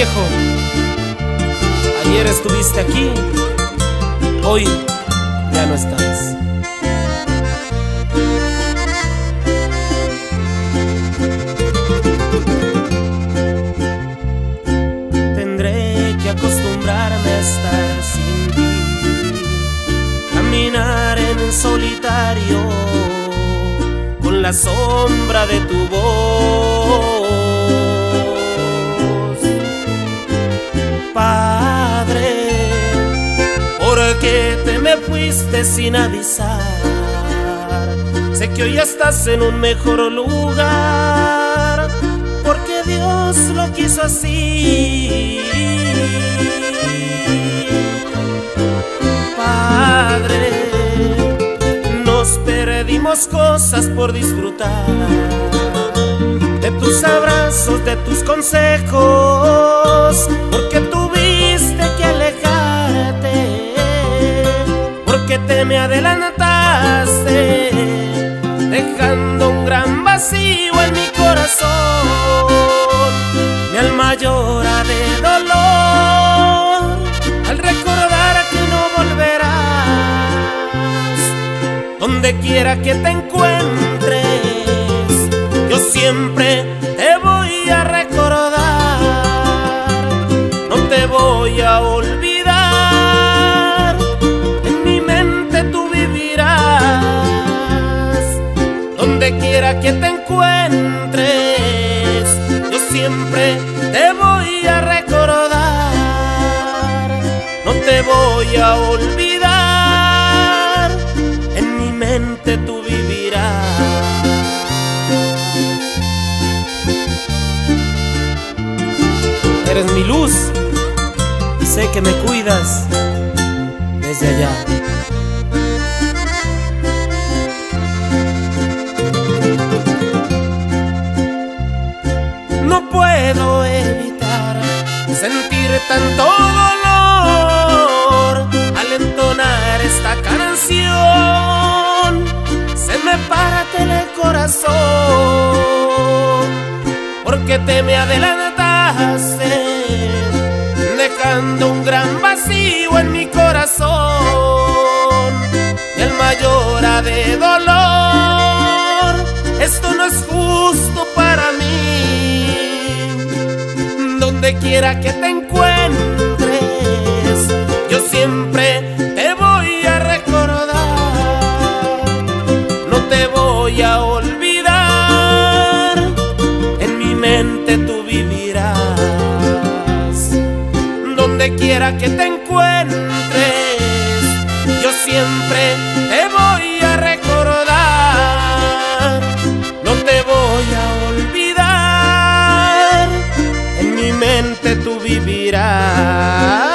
viejo. Ayer estuviste aquí, hoy ya no estás. Tendré que acostumbrarme a estar sin ti, caminar en solitario con la sombra de tu voz. Que te me fuiste sin avisar. Sé que hoy estás en un mejor lugar, porque Dios lo quiso así. Padre, nos perdimos cosas por disfrutar de tus abrazos, de tus consejos, Donde quiera que te encuentres, yo siempre te voy a recordar. No te voy a olvidar. quiera que te encuentres, yo siempre te voy a recordar, no te voy a olvidar, Y sé que me cuidas desde allá. puedo evitar sentir tanto dolor al entonar esta canción. Se me para el corazón porque te me adelantaste, un gran vacío en mi corazón. El mayor de dolor, esto no es justo para mí donde quiera que te encuentres, donde quiera que te encuentres, yo siempre te voy a recordar, no te voy a olvidar tú vivirás.